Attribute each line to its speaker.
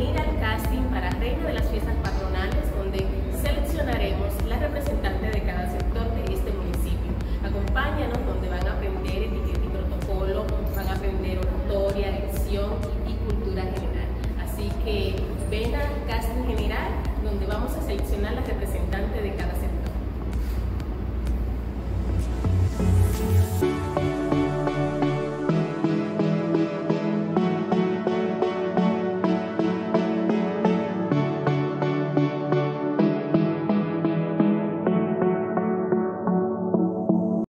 Speaker 1: venir al casting para Reina de las Fiestas Patronales, donde seleccionaremos la representante de cada sector de este municipio. Acompáñanos donde van a aprender etiqueta y protocolo, van a aprender oratoria, lección y cultura general. Así que ven al casting general, donde vamos a seleccionar la representante de cada sector.